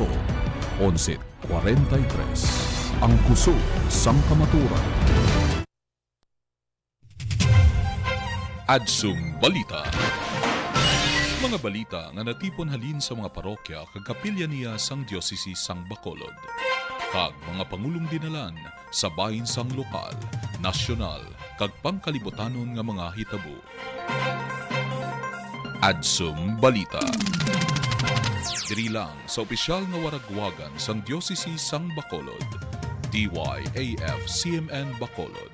Toto, 11.43. Ang kusog sang kamaturan. Adsum Balita Mga balita nga natipon halin sa mga parokya kag kapilya niya sang diocese sang Bacolod. Kag mga pangulong dinalan sa bahin sang lokal, nasyonal, kag pangkalibutanon nga mga hitabo. Adsum Balita Diri lang sa opisyal nga waragwagan sang diocese sang Bacolod, DYAF CMN Bacolod,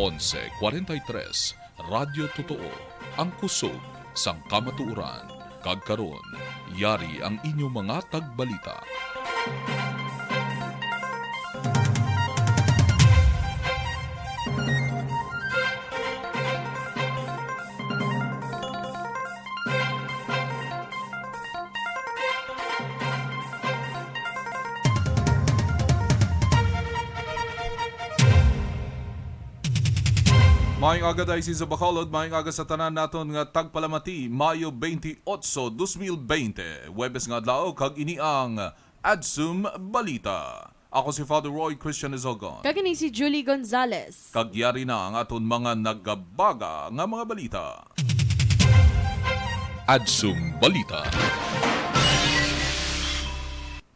1143 Radyo Totoo, ang kusog sang kamatuuran. Kagkaron, yari ang inyong mga tagbalita. Maayong aga dahil sa Bacolod, maayong aga sa tanan naton nga tagpalamati, Mayo 28, 2020. Webes nga adlaw kag ini ang Adsum Balita. Ako si Father Roy Christian Izogon. Kag ini si Julie Gonzalez. Kagyari na ang aton mga nagabaga nga mga balita. Adsum Balita.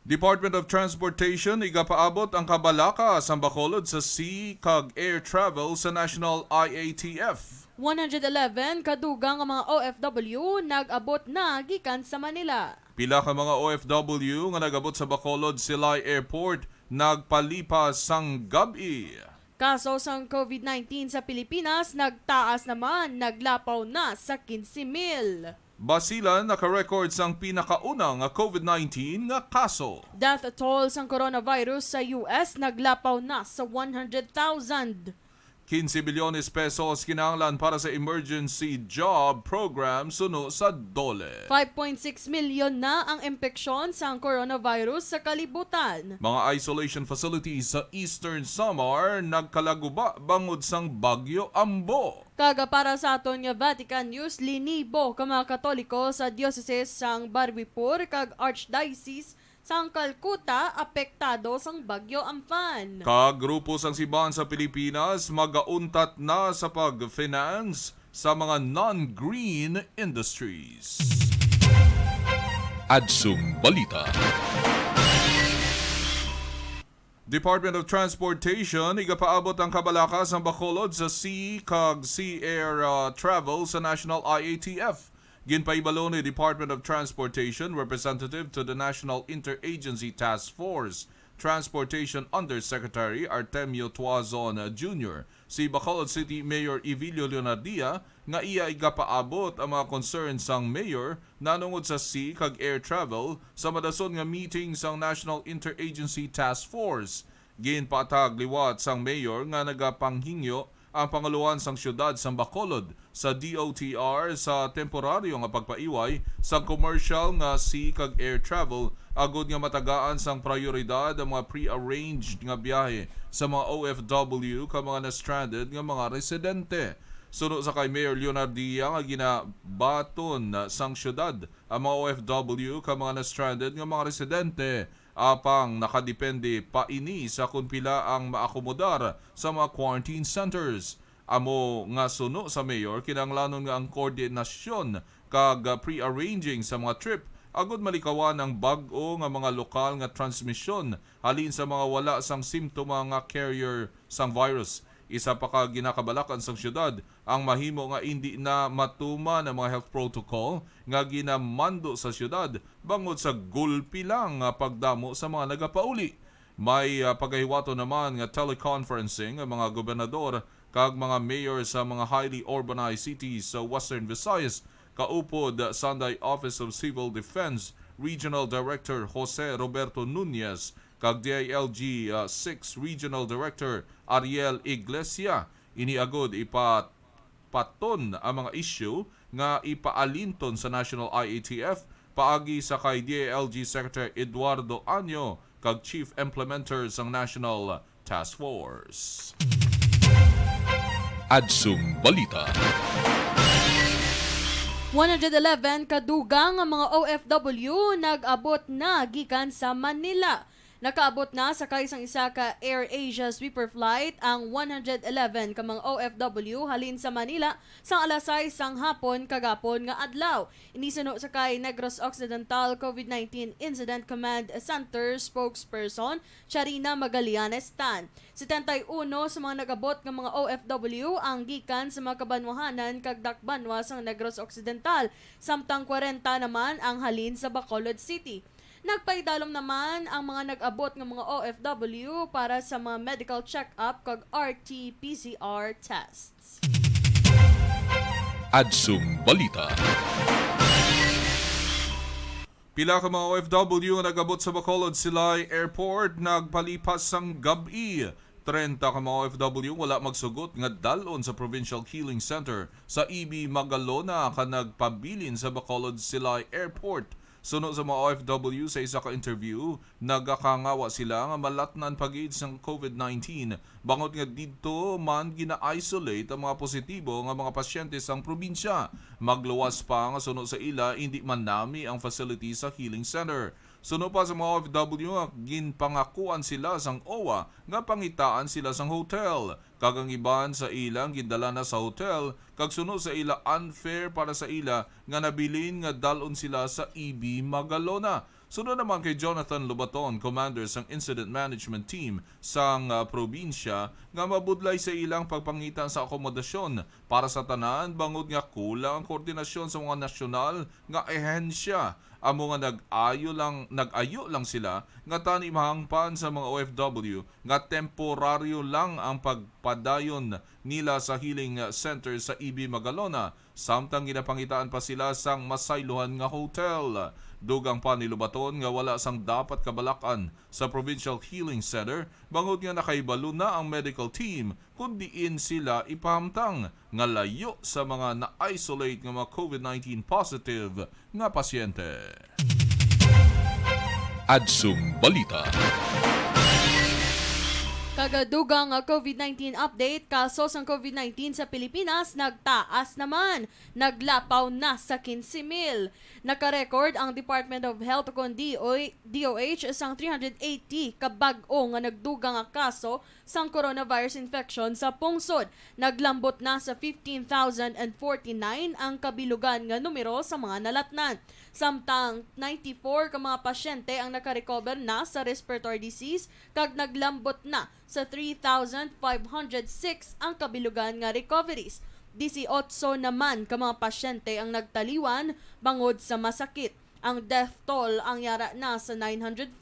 Department of Transportation igapaabot ang kabalaka sa Bacolod sa sea kag air travel sa National IATF. 111 kadugang ang mga OFW nag-abot na gikan sa Manila. Pila ka mga OFW nga nagabot sa Bacolod Silay Airport nagpalipas sang gabi. Kaso sang COVID-19 sa Pilipinas nagtaas naman, naglapaw na sa 15,000. Basilan naka-record sang pinakaunang nga COVID-19 nga kaso. Death toll sang coronavirus sa US naglapaw na sa 100,000. 15 bilyones pesos kinahanglan para sa emergency job program suno sa DOLE. 5.6 milyon na ang impeksyon sang coronavirus sa kalibutan. Mga isolation facilities sa Eastern Samar nagkalaguba bangod sang Bagyo Ambo. Kaga para sa aton nga Vatican News, linibo ka mga Katoliko sa Diocese sang Barbipur kag Archdiocese sang Calcutta apektado sang Bagyo Amphan. Kag grupo sang Siban sa Pilipinas magauntat na sa pag-finance sa mga non-green industries. Adsum Balita Department of Transportation igapaabot ang kabalaka sa Bacolod sa sea kag sea air uh, travel sa National IATF. Ginpaibalo ni Department of Transportation representative to the National Interagency Task Force Transportation Undersecretary Artemio Tuazon Jr. Si Bacolod City Mayor Evilio Leonardia nga iya igapaabot ang mga concerns sang mayor nanungod sa sea kag air travel sa madason nga meeting sang National Interagency Task Force. Ginpatag liwat sang mayor nga nagapanghingyo ang pangaluan sang syudad sa Bacolod sa DOTR sa temporaryo nga pagpaiway sa commercial nga sea kag air travel agod nga matagaan sang prioridad ang mga pre-arranged nga biyahe sa mga OFW ka mga na-stranded nga mga residente. Suno sa kay Mayor Leonardia nga ginabaton sang syudad ang mga OFW ka mga na-stranded nga mga residente apang nakadepende pa ini sa kung pila ang maakomodar sa mga quarantine centers. Amo nga suno sa mayor kinanglanon nga ang koordinasyon kag pre-arranging sa mga trip agud malikawan ang bag-o nga mga lokal nga transmisyon halin sa mga wala sang simptoma nga carrier sang virus. Isa pa ka ginakabalakan sa syudad ang mahimo nga hindi na matuman ang mga health protocol nga ginamando sa syudad bangod sa gulpi lang pagdamo sa mga nagapauli. May uh, pagahiwato naman nga teleconferencing ang mga gobernador kag mga mayor sa mga highly urbanized cities sa Western Visayas kaupod Sunday Office of Civil Defense Regional Director Jose Roberto Nunez kag DILG uh, 6 Regional Director Ariel Iglesia iniagod ipat paton ang mga issue nga ipaalinton sa National IATF paagi sa kay DILG Secretary Eduardo Anyo kag Chief Implementer sang National Task Force. Adsum Balita 111 kadugang ang mga OFW nag-abot na gikan sa Manila. Nakaabot na sa kaisang isa ka Air Asia sweeper flight ang 111 ka mga OFW halin sa Manila sa alas 6 sang hapon kagapon nga adlaw. Inisano sa kay Negros Occidental COVID-19 Incident Command Center spokesperson Charina Magallanes Tan. 71 sa mga nagabot nga mga OFW ang gikan sa mga kabanwahanan kag dakbanwa sang Negros Occidental, samtang 40 naman ang halin sa Bacolod City. Nagpaidalom naman ang mga nag-abot ng mga OFW para sa mga medical check-up kag RT-PCR tests. Adsum Balita. Pila ka mga OFW nga nagabot sa Bacolod Silay Airport nagpalipas sang gabi. 30 ka mga OFW wala magsugot nga dalon sa Provincial Healing Center sa EB Magalona ka nagpabilin sa Bacolod Silay Airport. Suno sa mga OFW sa isa ka interview, nagakangawa sila nga malatnan pagid sang COVID-19 bangot nga didto man gina-isolate ang mga positibo nga mga pasyente sang probinsya. Magluwas pa nga suno sa ila hindi man nami ang facility sa healing center. Suno pa sa mga OFW nga ginpangakuan sila sang OWA nga pangitaan sila sang hotel. Kagang iban sa ilang gindala na sa hotel kag suno sa ila unfair para sa ila nga nabilin nga dalon sila sa EB Magalona. Sunod naman kay Jonathan Lubaton, commander sang Incident Management Team sang uh, probinsya, nga mabudlay sa ilang pagpangitan sa akomodasyon para sa tanan bangod nga kulang ang koordinasyon sa mga nasyonal nga ehensya. Amo nga nag-ayo lang nag-ayo lang sila nga tani mahangpan sa mga OFW nga temporaryo lang ang pagpadayon nila sa healing center sa EB Magalona samtang ginapangitaan pa sila sang masaylohan nga hotel. Dugang pa ni Lubaton nga wala sang dapat kabalakan sa Provincial Healing Center bangod nga nakaibalo na ang medical team kundiin sila ipahamtang nga layo sa mga na-isolate nga mga COVID-19 positive nga pasyente. Adsum Balita. Kagadugang nga COVID-19 update, kaso sang COVID-19 sa Pilipinas nagtaas naman. Naglapaw na sa 15,000. Nakarecord ang Department of Health kon DOH sang 380 kabag-o nga nagdugang nga kaso sang coronavirus infection sa pungsod. Naglambot na sa 15,049 ang kabilugan nga numero sa mga nalatnan. Samtang 94 ka mga pasyente ang nakarecover na sa respiratory disease kag naglambot na sa 3,506 ang kabilugan nga recoveries. 18 naman ka mga pasyente ang nagtaliwan bangod sa masakit. Ang death toll ang yara na sa 904.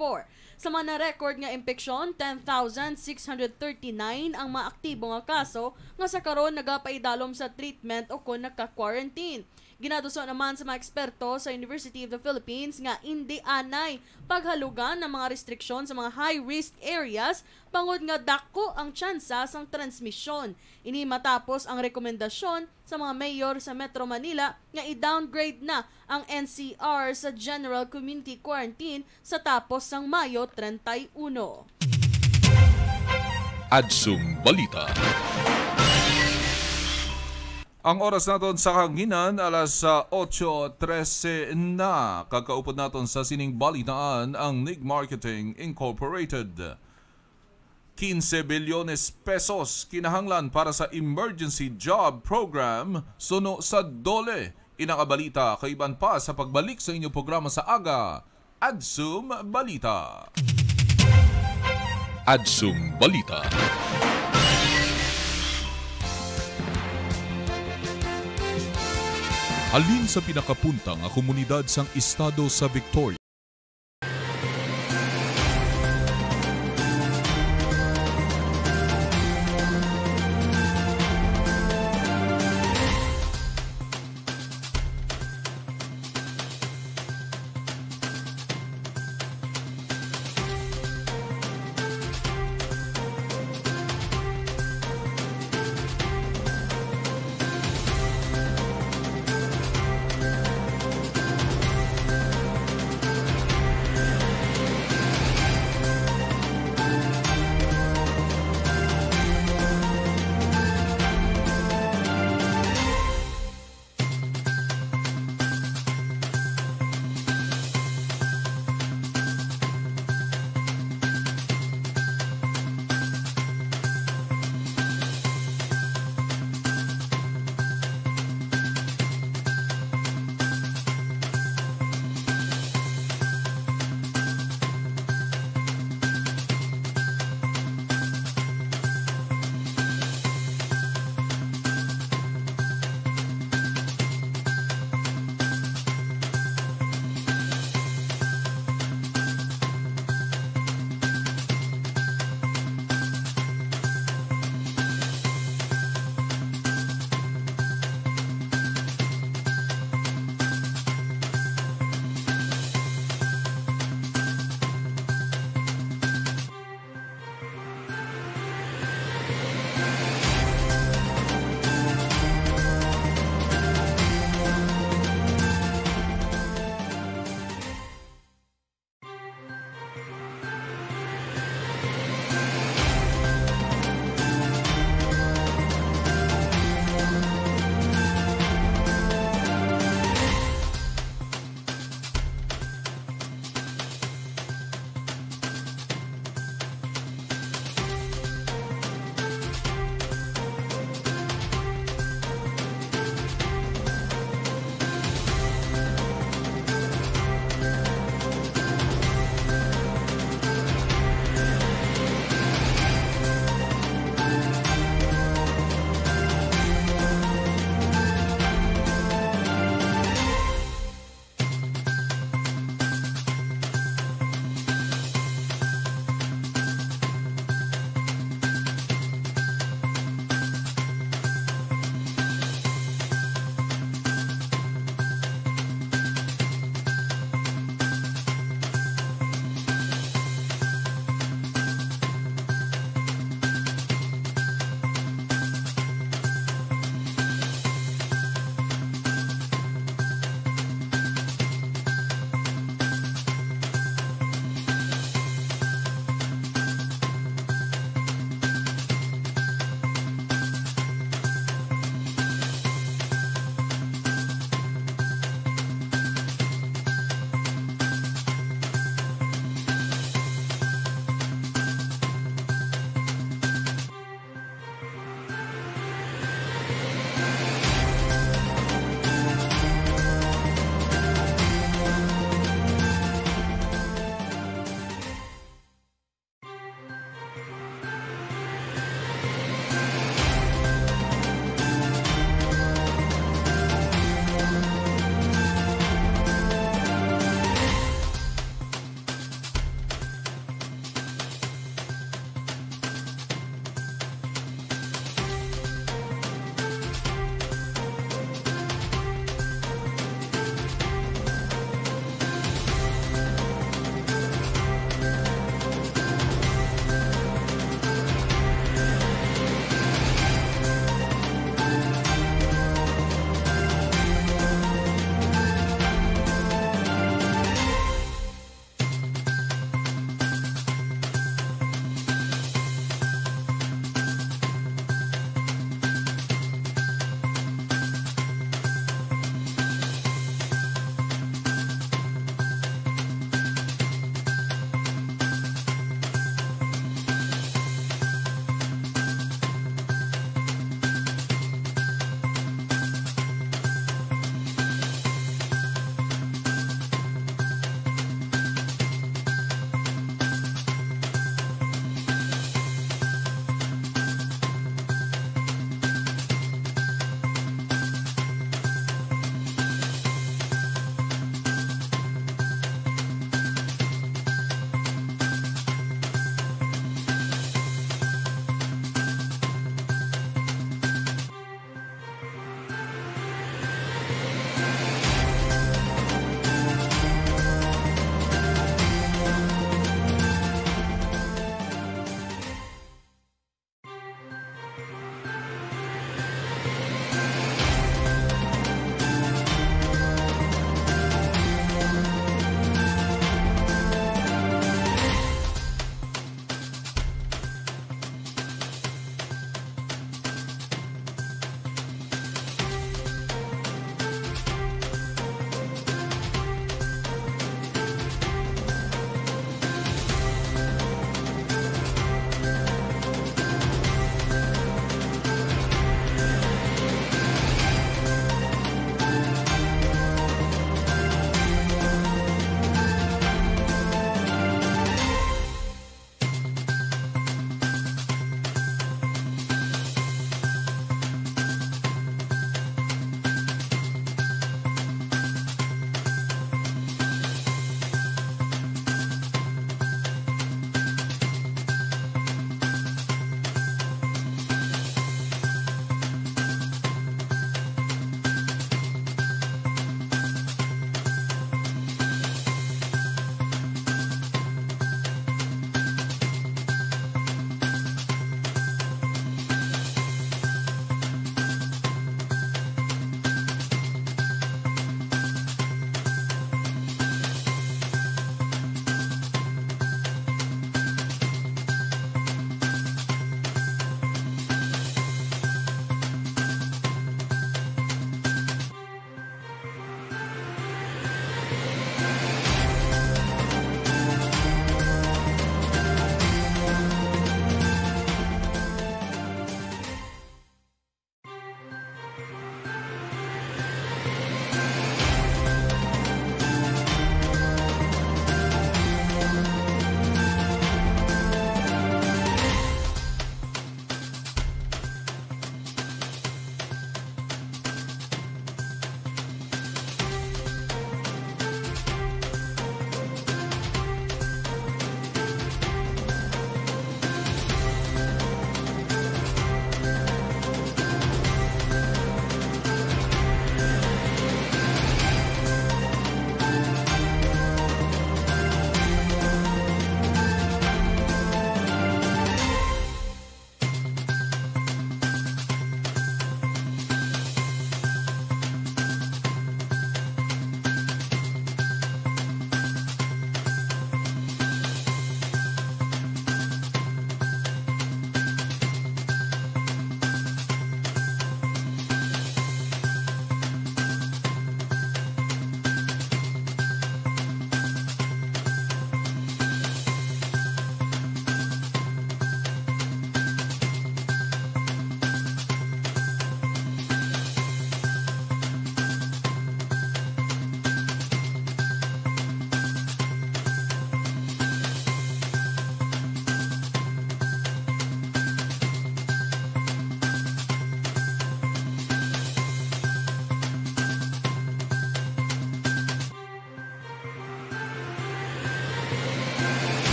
Sa mga na-record nga impeksyon, 10,639 ang mga aktibo nga kaso nga sa karon nagapaidalom sa treatment o kung nagka-quarantine. Ginaduso naman sa mga eksperto sa University of the Philippines nga hindi anay paghalugan ng mga restriksyon sa mga high-risk areas pangod nga dako ang tsansa sang transmisyon. Ini matapos ang rekomendasyon sa mga mayor sa Metro Manila nga i-downgrade na ang NCR sa General Community Quarantine sa tapos sang Mayo 31. Adsum Balita. Ang oras naton sa hanginan alas uh, 8.13 na. Kakaupod naton sa sining balitaan ang NIG Marketing Incorporated. 15 bilyones pesos kinahanglan para sa Emergency Job Program suno sa DOLE. Inang balita kaiban pa sa pagbalik sa inyong programa sa AGA. Adsum Balita. Adsum Balita. Halin sa pinakapuntang nga komunidad sang estado sa Victoria.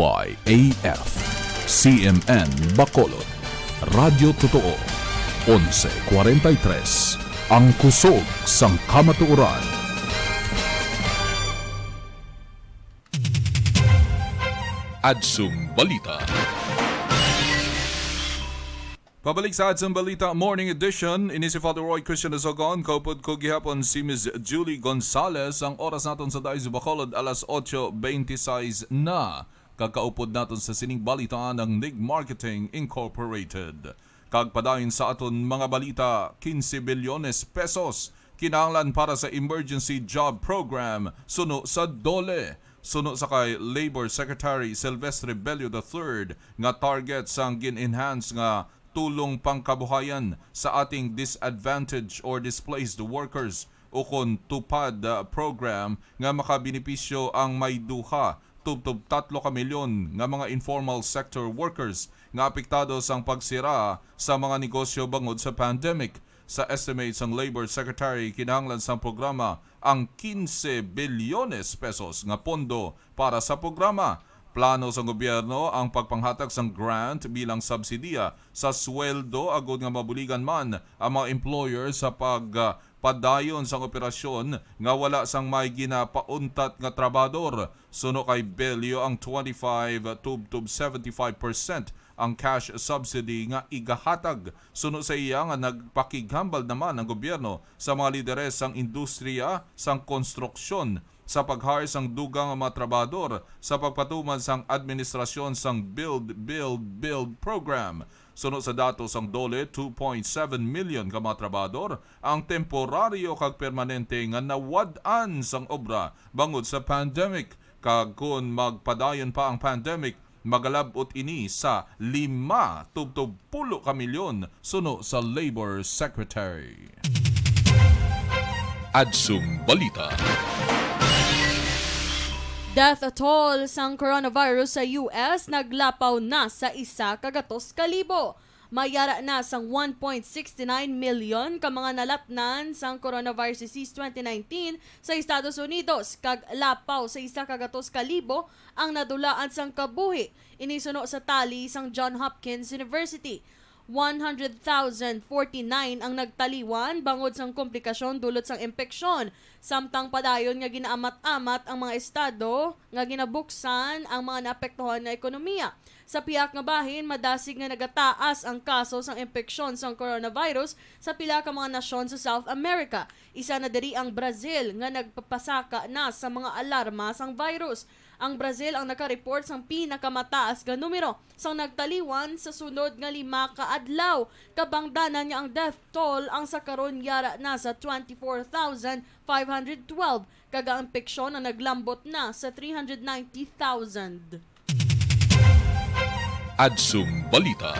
DYAF CMN Bacolod Radyo Totoo 1143 Ang kusog sang kamatuoran Adsum Balita Pabalik sa Adsang Balita Morning Edition, ini si Father Roy Christian Azogon, kaupod ko gihapon si Ms. Julie Gonzalez. Ang oras naton sa Daiz Bacolod, alas 8.26 na. Kakaupod naton sa sining balitaan ng NIG Marketing Incorporated. Kagpadayon sa aton mga balita, 15 bilyones pesos kinahanglan para sa Emergency Job Program suno sa DOLE. Suno sa kay Labor Secretary Silvestre Bello III nga target sang gin-enhance nga tulong pangkabuhayan sa ating disadvantaged or displaced workers ukon tupad uh, program nga makabenepisyo ang may duha tubtub tatlo ka milyon nga mga informal sector workers nga apektado sang pagsira sa mga negosyo bangod sa pandemic. Sa estimates ng Labor Secretary, kinahanglan sa programa ang 15 bilyones pesos nga pondo para sa programa Plano sa gobyerno ang pagpanghatag sang grant bilang subsidiya sa sweldo agod nga mabuligan man ang mga employer sa pag uh, padayon sang operasyon nga wala sang may ginapauntat nga trabador. Suno kay Belio ang 25 tub tub 75% ang cash subsidy nga igahatag. Suno sa iya nga nagpakighambal naman ang gobyerno sa mga lideres sang industriya sang konstruksyon sa pag-hire sang dugang mga trabador sa pagpatuman sang administrasyon sang Build, Build, Build program. Sunod sa datos ang dole, 2.7 million ka mga trabador ang temporaryo kag permanente nga nawad-an sang obra bangod sa pandemic. Kag kung magpadayon pa ang pandemic, magalabot ini sa 5 tubtub pulo ka milyon suno sa Labor Secretary. Adsum Balita Death toll sang coronavirus sa US naglapaw na sa isa kagatos kalibo. Mayara na sang 1.69 million ka mga nalatnan sang coronavirus disease 2019 sa Estados Unidos kag lapaw sa isa kagatos kalibo ang nadulaan sang kabuhi inisuno sa tali sang John Hopkins University. 100,049 ang nagtaliwan bangod sang komplikasyon dulot sang impeksyon. Samtang padayon nga ginaamat-amat ang mga estado nga ginabuksan ang mga naapektuhan na ekonomiya. Sa piyak nga bahin, madasig nga nagataas ang kaso sang impeksyon sang coronavirus sa pila ka mga nasyon sa South America. Isa na diri ang Brazil nga nagpapasaka na sa mga alarma sang virus ang Brazil ang naka-report sang pinakamataas nga numero sang nagtaliwan sa sunod nga lima ka adlaw. Kabangdanan niya ang death toll ang sa karon yara na sa 24,512 kaga ang peksyon ang naglambot na sa 390,000. Adsum Balita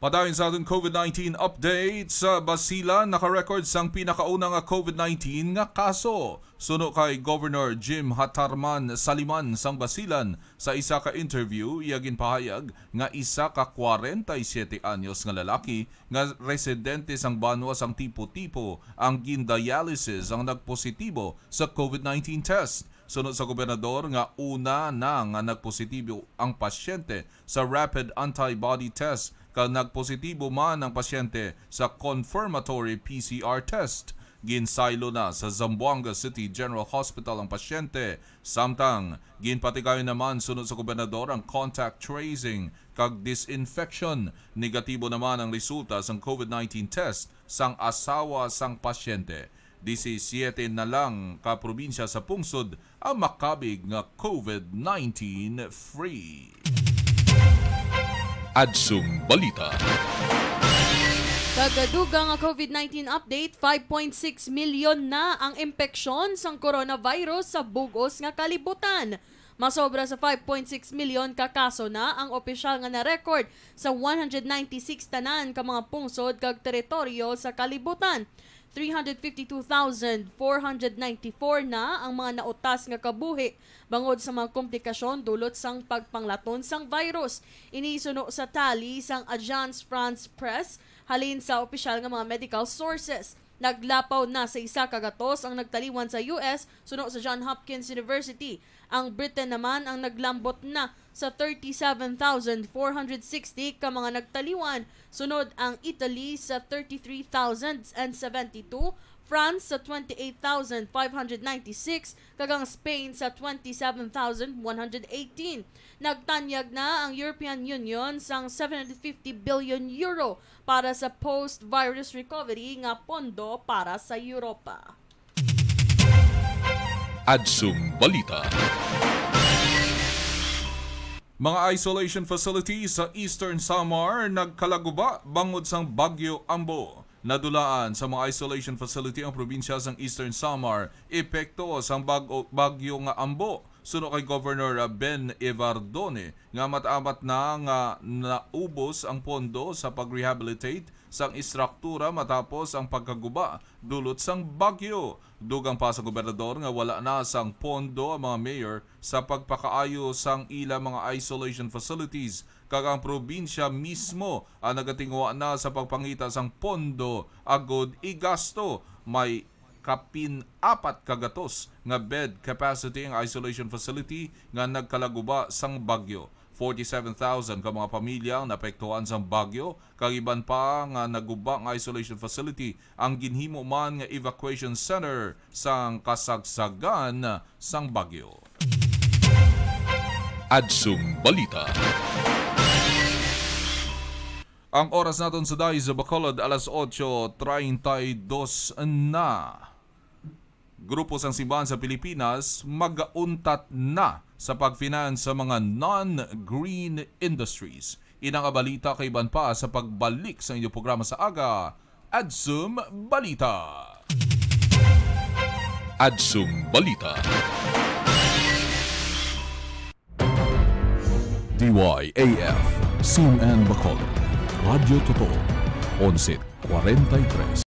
Padayon sa ating COVID-19 update sa Basila, naka-record sang pinakauna nga COVID-19 nga kaso. Suno kay Governor Jim Hatarman Saliman sang Basilan sa isa ka interview, iya ginpahayag nga isa ka 47 anyos nga lalaki nga residente sang Banwa sang tipo-tipo ang gindialysis ang nagpositibo sa COVID-19 test. Sunod sa gobernador nga una na nga nagpositibo ang pasyente sa rapid antibody test kag nagpositibo man ang pasyente sa confirmatory PCR test. Ginsaylo na sa Zamboanga City General Hospital ang pasyente. Samtang, ginpatigayon naman sunod sa gobernador ang contact tracing kag disinfection. Negatibo naman ang resulta sa COVID-19 test sang asawa sang pasyente. 17 na lang ka probinsya sa pungsod ang makabig nga COVID-19 free. Adsum Balita Kagaduga nga COVID-19 update, 5.6 milyon na ang impeksyon sang coronavirus sa bugos nga kalibutan. Masobra sa 5.6 milyon ka kaso na ang opisyal nga na-record sa 196 tanan ka mga pungsod kag teritoryo sa kalibutan. 352,494 na ang mga nautas nga kabuhi bangod sa mga komplikasyon dulot sang pagpanglaton sang virus. Inisuno sa tali sang Agence France Presse halin sa opisyal nga mga medical sources. Naglapaw na sa isa kagatos ang nagtaliwan sa US suno sa John Hopkins University. Ang Britain naman ang naglambot na sa 37,460 ka mga nagtaliwan. Sunod ang Italy sa 33,072, France sa 28,596, kagang Spain sa 27,118. Nagtanyag na ang European Union sang 750 billion euro para sa post-virus recovery nga pondo para sa Europa. Adsum Balita. Mga isolation facilities sa Eastern Samar nagkalaguba bangod sang Bagyo Ambo. Nadulaan sa mga isolation facility ang probinsya sang Eastern Samar epekto sang bag- bagyo nga Ambo. Suno kay Governor Ben Evardone nga matamat na nga naubos ang pondo sa pag-rehabilitate sang istruktura matapos ang pagkaguba dulot sang bagyo. Dugang pa sa gobernador nga wala na sang pondo ang mga mayor sa pagpakaayo sang ila mga isolation facilities kag ang probinsya mismo ang nagatingwa na sa pagpangita sang pondo agod igasto may kapin apat kagatos nga bed capacity ang isolation facility nga nagkalaguba sang bagyo. 47,000 ka mga pamilya ang napektuhan sa bagyo, kagiban pa nga naguba nga isolation facility ang ginhimo man nga evacuation center sang kasagsagan sang bagyo. Adsum Balita. Ang oras naton sa dahi sa Bacolod alas 8.32 na. Grupo sang simbahan sa Pilipinas magauntat na sa pagfinance sa mga non-green industries. Inang balita kay Ban pa sa pagbalik sa inyong programa sa aga, Adsum Balita. Adsum Balita. DYAF, Sim Bacolod, Radyo Totoo, 11.43.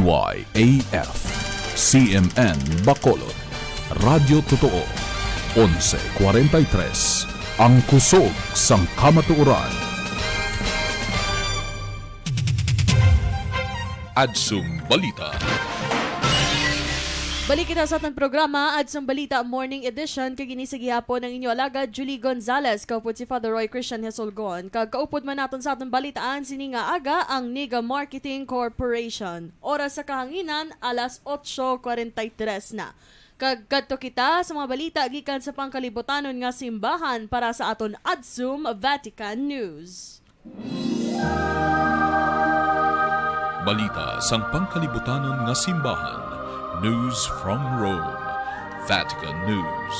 DYAF CMN Bacolod Radyo Totoo 1143 Ang kusog sang kamatuoran. Adsum Balita Balik kita sa atong programa at sa Balita Morning Edition kay ginisig hapon ng inyo alaga Julie Gonzalez. Kaupod si Father Roy Christian Hesolgon kag kaupod man naton sa atong balitaan sini nga aga ang Niga Marketing Corporation. Oras sa kahanginan alas 8:43 na. Kag kadto kita sa mga balita gikan sa pangkalibutanon nga simbahan para sa aton Adsum Vatican News. Balita sang pangkalibutanon nga simbahan News from Rome Vatican News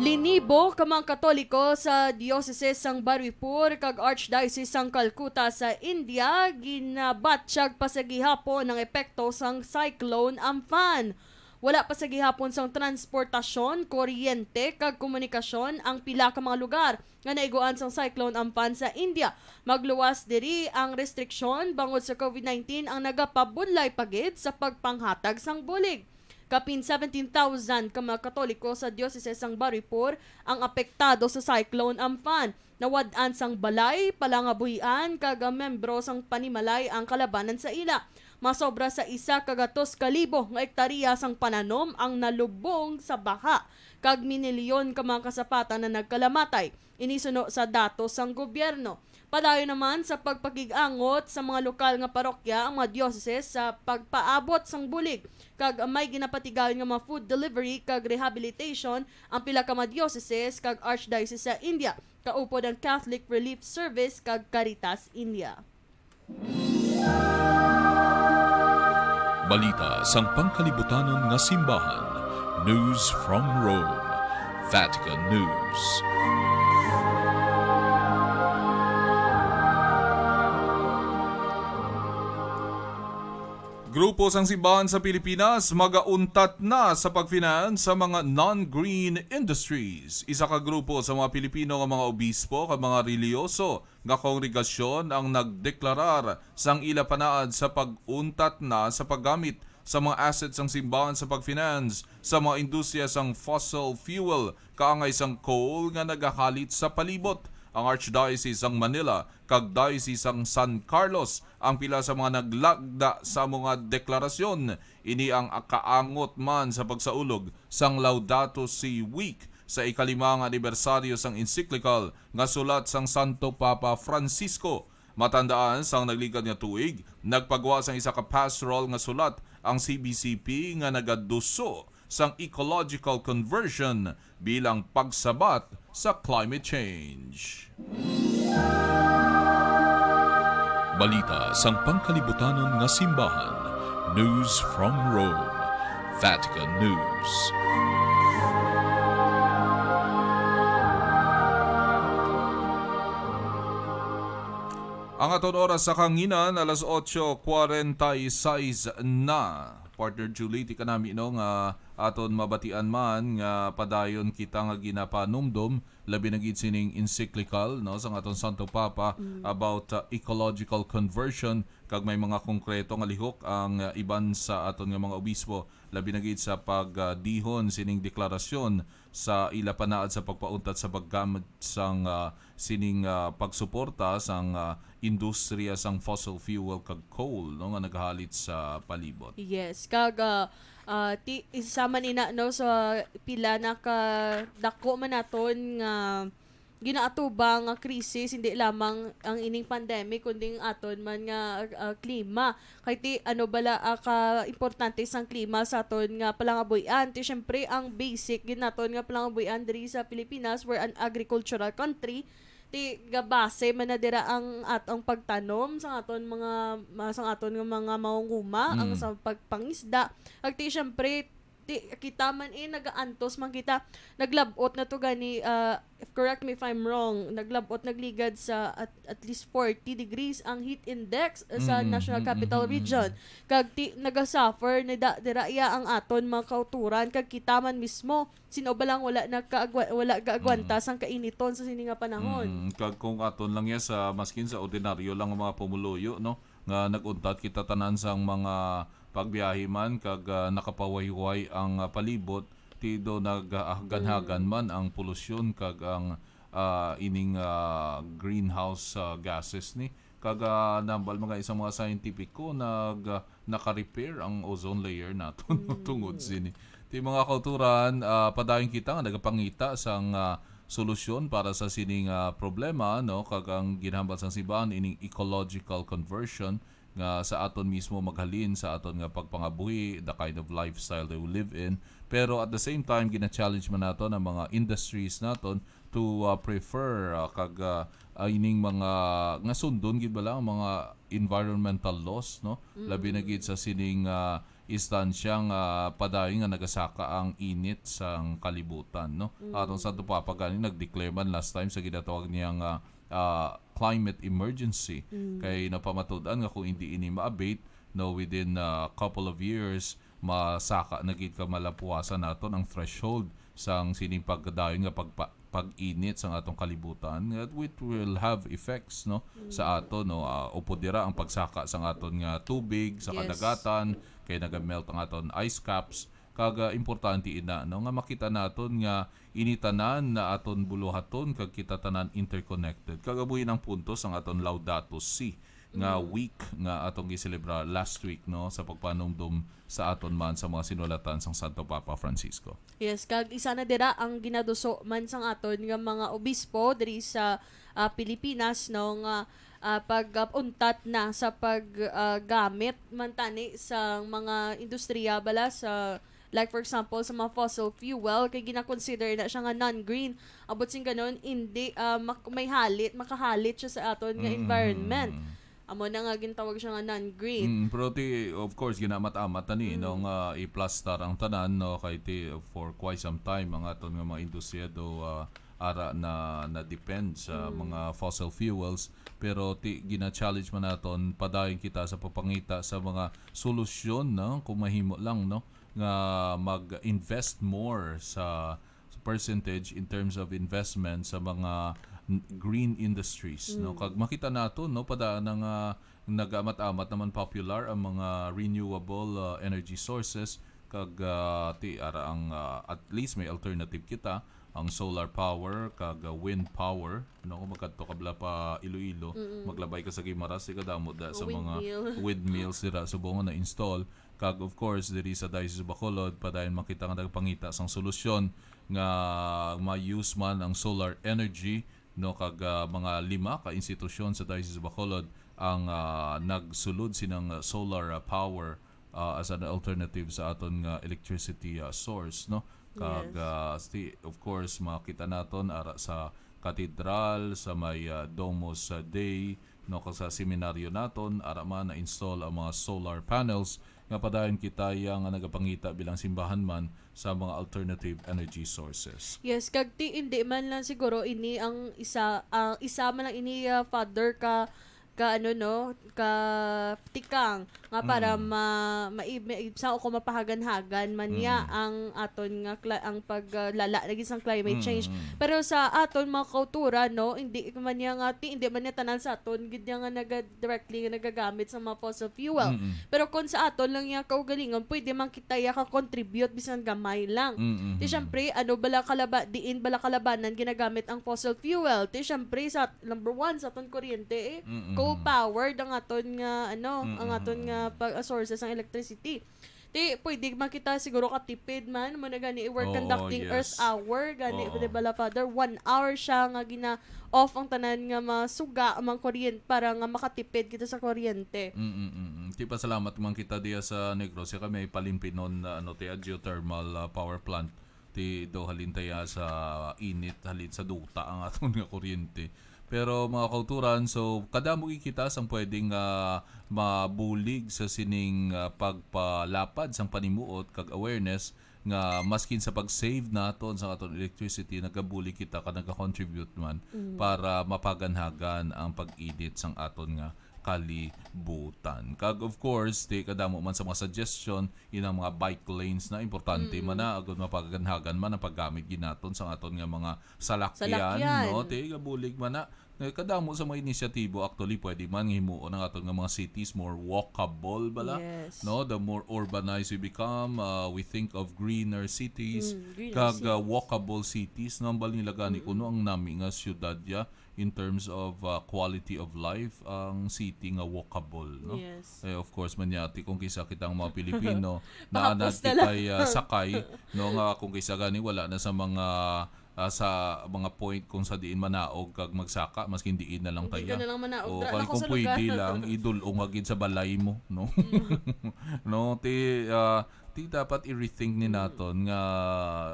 Linibo ka mga Katoliko sa Diocese sang Barwipur kag Archdiocese sang Calcutta sa India ginabatsyag pa sa gihapon ng epekto sang Cyclone Amphan. Wala pa sa gihapon sang transportasyon, kuryente kag komunikasyon ang pila ka mga lugar nga naiguan sang Cyclone Amphan sa India. Magluwas diri ang restriksyon bangod sa COVID-19 ang nagapabudlay pagid sa pagpanghatag sang bulig. Kapin 17,000 ka mga Katoliko sa Diocese sang Baripur ang apektado sa Cyclone Amphan. Nawad-an sang balay, palangabuhian, kag membro sang panimalay ang kalabanan sa ila. Masobra sa isa kagatos kalibo nga ektarya sang pananom ang nalubong sa baha kag minilyon ka mga kasapatan na nagkalamatay. Inisuno sa datos sang gobyerno. Padayo naman sa pagpagigangot sa mga lokal nga parokya ang mga diocese sa pagpaabot sang bulig kag may ginapatigayon nga mga food delivery kag rehabilitation ang pila ka mga dioceses kag archdiocese sa India kaupod ang Catholic Relief Service kag Caritas India. Balita sang pangkalibutanon nga simbahan News from Rome Vatican News Grupo sang simbahan sa Pilipinas magauntat na sa pagfinance sa mga non-green industries. Isa ka grupo sa mga Pilipino nga mga obispo kag mga reliyoso nga kongregasyon ang nagdeklarar sang ila panaad sa paguntat na sa paggamit sa mga assets sang simbahan sa pagfinance sa mga industriya sang fossil fuel kaangay sang coal nga nagahalit sa palibot. Ang Archdiocese sang Manila kag Diocese sang San Carlos ang pila sa mga naglagda sa mga deklarasyon. Ini ang kaangot man sa pagsaulog sang Laudato Si Week sa ikalimang anibersaryo sang encyclical nga sulat sang Santo Papa Francisco Matandaan sang nagligad nga tuig, nagpagawa sang isa ka pastoral nga sulat ang CBCP nga nagaduso sang ecological conversion bilang pagsabat sa climate change. Balita sang pangkalibutanon nga simbahan News from Rome Vatican News Ang aton oras sa kanginan, alas 8.46 na. Partner Julie, ti kanami no nga aton mabatian man nga padayon kita nga ginapanumdum labi na sining encyclical no sa aton Santo Papa about uh, ecological conversion kag may mga konkreto nga lihok ang uh, iban sa aton nga mga obispo labi na sa pagdihon uh, sining deklarasyon sa ila panaad sa pagpauntat sa paggamit sang uh, sining uh, pagsuporta sang uh, industriya sang fossil fuel kag coal no nga naghalit sa palibot. Yes, kag uh, uh, ti isama nina no sa pila na ka dako man naton nga ginaatubang nga krisis hindi lamang ang ining pandemic kundi ang aton man nga uh, klima. Kay ti ano bala uh, ka importante sang klima sa aton nga palangabuyan. Ti syempre ang basic ginaton nga palangabuyan diri sa Pilipinas we're an agricultural country. Ti gabase man dira ang atong pagtanom sa aton mga sa aton nga mga mangunguma Mm. ang sa pagpangisda. Ag ti syempre ti kita man eh nagaantos man kita naglabot na to gani uh, if correct me if I'm wrong naglabot nagligad sa at, at least 40 degrees ang heat index uh, sa Mm, National mm, Capital mm, mm, Region. kag ti nagasuffer ni da, diraya ang aton mga kauturan. Kag kita man mismo sino ba lang wala nagkaagwa wala gaagwanta sang kainiton sa sini nga panahon. Mm, kag kung aton lang yan sa maskin sa ordinaryo lang ang mga pumuluyo no? Nga naguntat kita tanan sang mga pagbiyahe man kag uh, nakapawayway ang uh, palibot ti do nagahganhagan man ang polusyon kag ang uh, ining uh, greenhouse uh, gases ni. Kag uh, nambal mga isang mga scientifico nag uh, naka-repair ang ozone layer naton tungod sini ti mga kauturan uh, padayon kita nga nagapangita sang uh, solusyon para sa sining uh, problema no kag ang ginhambal sang sibahan ining ecological conversion nga sa aton mismo maghalin sa aton nga pagpangabuhi the kind of lifestyle that we live in. Pero at the same time gina-challenge man naton ang mga industries naton to uh, prefer uh, kag uh, uh, ining mga nga sundon gid bala ang mga environmental laws no? Labi na gid sa sining uh, istansyang uh, padayon nga nagasaka ang init sa kalibutan no? Atong sa papagani nag-declare man last time sa ginatawag niyang uh, uh, climate emergency. Kay napamatud-an nga kung hindi ini ma-abate no within a couple of years masaka na gid ka malapuwasan naton ang threshold sang sining pagdayon nga pagpa, pag-init sa atong kalibutan. That which will have effects no sa ato no uh, upo dira ang pagsaka sa aton nga tubig sa Yes. kadagatan. Kay nagamelt ang aton ice caps kaga importante ina no? Nga makita naton nga initanan na aton buluhaton kag kita tanan interconnected. Kagabuhi ang puntos ang aton Laudato Si nga week nga atong giselebra last week no? Sa pagpanumdum sa aton man sa mga sinulatan sang Santo Papa Francisco. Yes, kag isa na dira ang ginaduso man sang aton nga mga obispo diri sa ah, Pilipinas no? Nga ah, pag-untat na sa paggamit man tani sa mga industriya bala sa like for example sa mga fossil fuel kay gina-consider na siya nga non-green. Abot sing ganon hindi ah, mak- may halit makahalit siya sa aton nga environment. Amo na nga gintawag siya nga non-green. Mm, pero ti of course ginamat-amat ni no nga i-plaster ang tanan no kay ti for quite some time ang aton nga mga industriya do ah, ara na na depend sa mga fossil fuels. Pero ti gina-challenge man naton padayon kita sa papangita sa mga solusyon no kung mahimo lang no nga mag-invest more sa sa percentage in terms of investment sa mga green industries no? Kag makita nato no pada nang uh, nagamat-amat naman popular ang mga renewable uh, energy sources kag uh, ti ara ang uh, at least may alternative kita ang solar power kag uh, wind power no? Kung magkadto kabla pa Iloilo maglabay ka sa Gimaras di ka damo da sa mga Windmill. windmills dira subong na install. Kag of course diri sa Diocese Bacolod padayon makita nga nagpangita sang solusyon nga ma-use man ang solar energy no? Kag ah, mga lima ka institusyon sa Diocese Bacolod ang ah, nagsulod sinang solar power ah, as an alternative sa aton nga electricity ah, source no kag Yes. ah, sti- of course makita naton ara sa katedral sa may ah, Domus ah, Day no sa seminaryo naton ara man na install ang mga solar panels nga padayon kita yang nagapangita bilang simbahan man sa mga alternative energy sources. Yes, kag ti hindi man lang siguro ini ang isa ang isa man lang ini uh, father ka ka ano no? Ka tikang nga para ma, ma, ma sa ako mapahagan-hagan man niya ang aton nga cli- ang paglala lagi sang climate change. Pero sa aton mga kautura no? Hindi man niya nga ti hindi man niya tanan sa aton gid niya nga naga directly nga nagagamit sa mga fossil fuel. Pero kung sa aton lang niya kaugalingon pwede man kita ya ka contribute bisan gamay lang. Mm-mm. Ti syempre, ano bala kalaba diin bala kalabanan ginagamit ang fossil fuel. Ti syempre sa number one sa aton kuryente eh, coal powered ang aton nga ano, ang aton nga pag uh, sources ng electricity. Ti pwede makita siguro katipid man mo na gani we're Oo, conducting yes. Earth Hour gani Oo. di bala father one hour siya nga gina off ang tanan nga masuga ang kuryente para nga makatipid kita sa kuryente. Mm-mm. Ti pasalamat man kita diya sa Negros ya kami palimpinon na ano ti geothermal ah, power plant ti do halintaya sa init halin sa duta ang aton nga kuryente. Pero mga kauturan, so kadamo kita sang pwedeng ah, mabulig sa sining ah, pagpalapad sang panimuot kag awareness nga maskin sa pag-save naton sa aton electricity nagabuli kita ka nag-contribute man para mapaganhagan ang pag-edit sang aton nga kalibutan. Kag of course, di kadamo man sa mga suggestion inang mga bike lanes na importante man na agud mapaganhagan man ang paggamit ginaton sa aton nga mga salakyan, Salakyan. no? Di gabulig man na Eh, kadamo sa mga inisyatibo actually pwede man himuon ang aton nga mga cities more walkable bala Yes. no the more urbanized we become uh, we think of greener cities Mm, greener kag uh, walkable cities no bal nila gani kuno ang nami nga syudad ya in terms of uh, quality of life ang city nga walkable no? Yes. eh, of course manyati kung kisa kitang mga Pilipino na anad kitay uh, sakay no? Nga kung kisa gani wala na sa mga ah, sa mga point kung sa diin manaog kag magsaka maski diin na lang Hindi tayo na lang manaog. o kay kung pwede lang idulong agid sa balay mo no? No ti ah, ti dapat i-rethink ni naton nga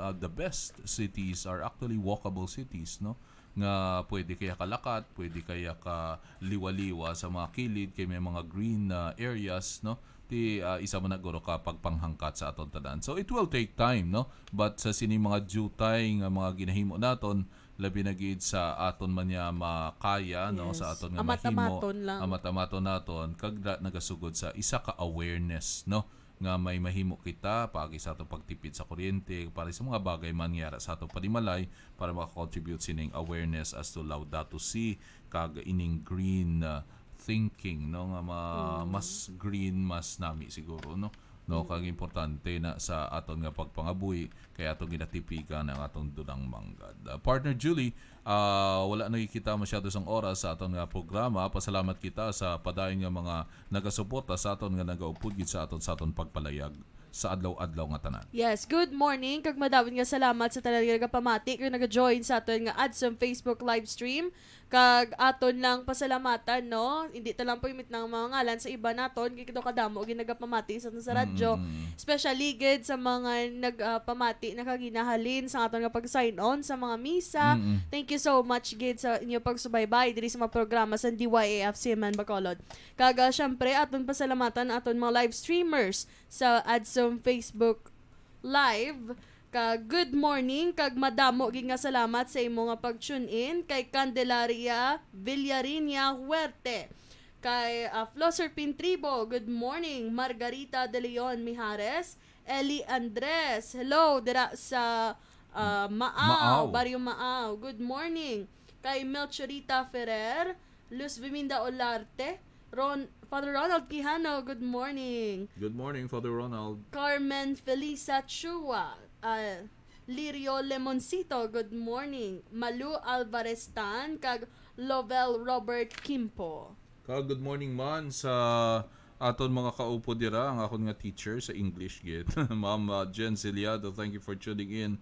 ah, the best cities are actually walkable cities no nga pwede kaya kalakat, pwede kaya ka liwa-liwa sa mga kilid kay may mga green ah, areas no ti ah, isa man naguro ka pagpanghangkat sa aton tanan. So it will take time no but sa sini mga jutay nga mga ginahimo naton labi na gid sa aton man niya makaya no Yes. sa aton nga Amat-amaton mahimo lang. amat-amaton naton kag nagasugod sa isa ka awareness no nga may mahimo kita paagi sa atong pagtipid sa kuryente para sa mga bagay mangyara sa atong panimalay para makakontribute sining awareness as to Laudato Si kag ining green uh, thinking no? Nga ma- mas green mas nami siguro no no kag importante na sa aton nga pagpangabuhi kay atong ginatipikan ang atong dunang manggad. Uh, partner Julie, ah, wala na kita masyado sang oras sa aton nga programa. Pasalamat kita sa padayon nga mga nagasuporta sa aton nga nagaupod gid sa aton sa aton pagpalayag sa adlaw-adlaw nga tanan. Yes, good morning. Kag madawin nga salamat sa tanan nga pamati kung naga-join sa aton nga adsum Facebook live stream. Kag aton lang pasalamatan no. Hindi ta lang po imit ng mga ngalan sa iba naton kay kado kadamo ginagapamati sa aton sa radyo. Especially gid sa mga nagpamati na kaginahalin sa aton nga pag-sign on sa mga misa. Thank you so much gid sa inyo pagsubaybay diri sa mga programa sa DYAF CMN Bacolod. Kag uh, syempre aton pasalamatan aton mga live streamers sa Adsum Facebook Live. Kag good morning kag madamo gid nga salamat sa imo nga pag-tune in kay Candelaria Villarinia Huerte. Kay uh, Flosser Pintribo, good morning. Margarita De Leon Mijares, Eli Andres, hello dira sa uh, Maaw, Maaw. Barrio Maaw. Good morning. Kay Melchorita Ferrer, Luz Biminda Olarte, Ron, Father Ronald Quijano, good morning. Good morning, Father Ronald. Carmen Felisa Chua, uh, Lirio Lemoncito, good morning. Malu Alvarez Tan, kag Lovell Robert Kimpo. Ka good morning man sa aton mga kaupo dira ang akon nga teacher sa English gid. Ma'am uh, Jen Ciliado, thank you for tuning in.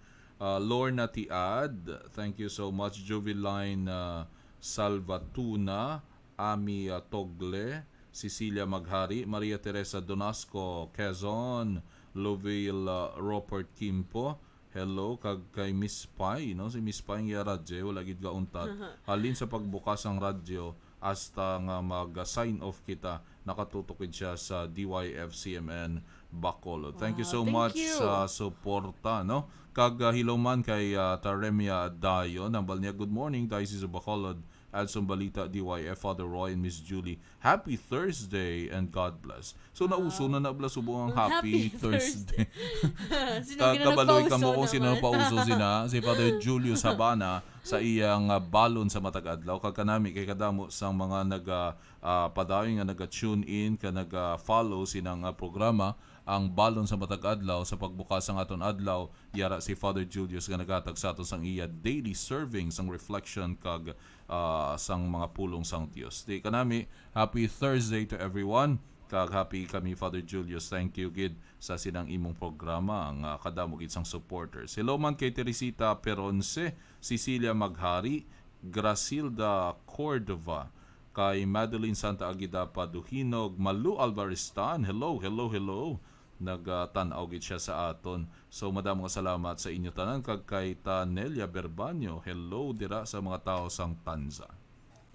Uh, Lorna Tiad, thank you so much. Joveline uh, Salvatuna, Ami uh, Togle, Cecilia Maghari, Maria Teresa Donasco, Quezon, Loville uh, Robert Kimpo, Hello kag kay Miss Pai no si Miss Pai nga radyo wala gid gauntat halin sa pagbukas ang radyo hasta nga mag-sign off kita nakatutok gid siya sa DYFCMN Bacolod. Thank you so Wow, thank much you. sa suporta no. Kag uh, hello man kay uh, Taremia Dayo nambal niya good morning Diocese of Bacolod. Adsum Balita DYF Father Roy and Miss Julie. Happy Thursday and God bless. So nauso na nabla subo ang happy, Happy Thursday. Sino Ka- kabaloy ka mo kung sino pauso sina si Father Julius Habana sa iyang uh, balon sa matag adlaw kag kanami kay kadamo sa mga naga uh, padayon nga naga-tune in ka naga-follow sinang uh, programa ang balon sa matag adlaw sa pagbukas ang aton adlaw yara si Father Julius nga nagatag sa aton sang iya daily serving sang reflection kag uh, sang mga pulong sang Dios. Di kanami happy Thursday to everyone. Kag happy kami Father Julius. Thank you gid sa sinang imong programa ang uh, kadamo gid sang supporters. Hello man kay Teresita Peronce, Cecilia Maghari, Grasilda Cordova, kay Madeline Santa Aguida Paduhinog, Malu Alvaristan. Hello, hello, hello. Nagtanaw gid siya sa aton. So madamo nga salamat sa inyo tanan kag kay Tanelia Berbanyo. Hello dira sa mga tao sang Tanza.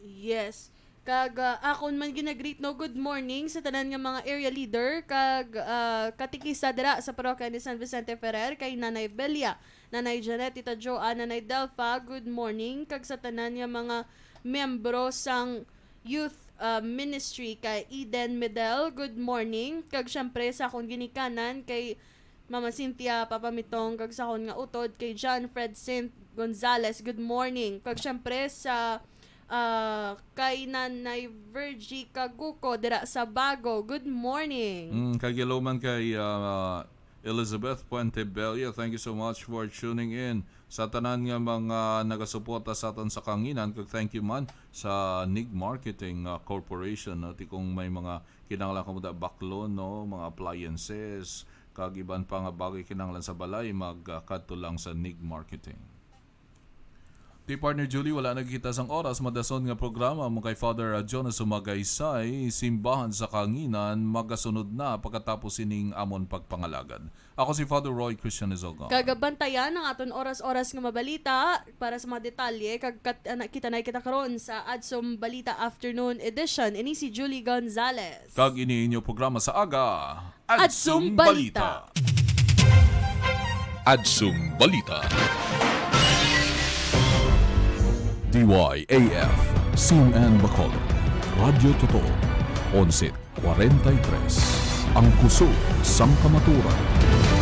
Yes. Kag ah, akon man ginagreet no good morning sa tanan nga mga area leader kag ah, katikisa dira sa parokya ni San Vicente Ferrer kay Nanay Belia, Nanay Janet, Tita Joanne, Nanay Delpha, good morning kag sa tanan nga mga membro sang youth ah, ministry kay Eden Medel, good morning kag syempre sa akong ginikanan kay Mama Cynthia Papamitong kag sa nga utod kay John Fred Saint Gonzales, good morning kag syempre sa ah, kay Nanay Virgie Kaguko dira sa Bago. Good morning. Mm, kagiloman kay uh, Elizabeth Puente Belia. Thank you so much for tuning in. Sa tanan nga mga nagasuporta sa aton sa kanginan, kag thank you man sa NIG Marketing uh, Corporation. No? Ti kung may mga kinanglan ka mo no? mga appliances, kag iban pa nga bagay kinanglan sa balay, magkadto lang sa NIG Marketing. Di partner Julie, wala nagkita sang oras madason nga programa mo kay Father uh, Jonas Sumagaysay, simbahan sa Kanginan, magasunod na pagkatapos ining amon pagpangalagad. Ako si Father Roy Christian Izoga. Kagabantayan ang aton oras-oras nga mabalita para sa mga detalye kag ana- kita na kita karon sa Adsom Balita Afternoon Edition ini si Julie Gonzalez. Kag ini inyo programa sa aga, Adsum Balita. Adsum Balita. DYAF, CNN Bacolod, Radyo Totoo, 11.43, ang puso sang kamaturan.